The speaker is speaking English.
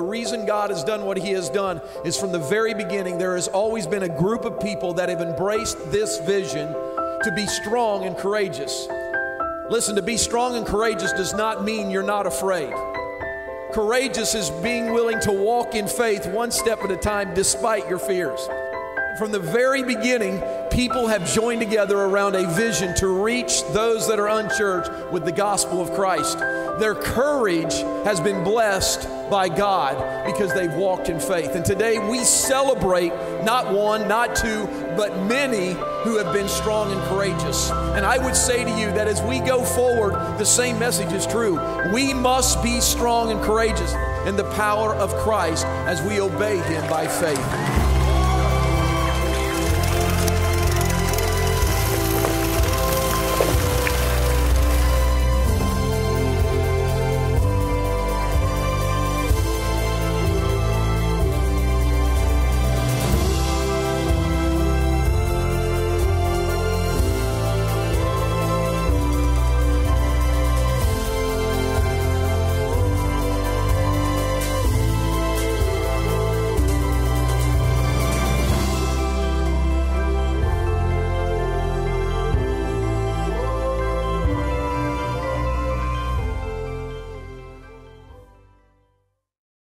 reason God has done what He has done is from the very beginning, there has always been a group of people that have embraced this vision to be strong and courageous. Listen, to be strong and courageous does not mean you're not afraid. Courageous is being willing to walk in faith one step at a time despite your fears. From the very beginning, people have joined together around a vision to reach those that are unchurched with the gospel of Christ. Their courage has been blessed by God because they've walked in faith. And today we celebrate not one, not two, but many who have been strong and courageous. And I would say to you that as we go forward, the same message is true. We must be strong and courageous in the power of Christ as we obey Him by faith.